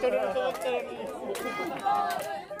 取れる。と思ったのに